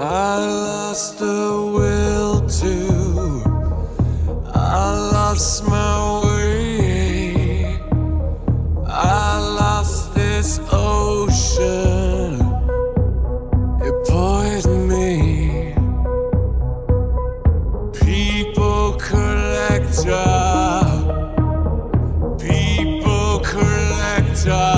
I lost the will to, I lost my way, I lost this ocean, it poisoned me. People collector, people collector.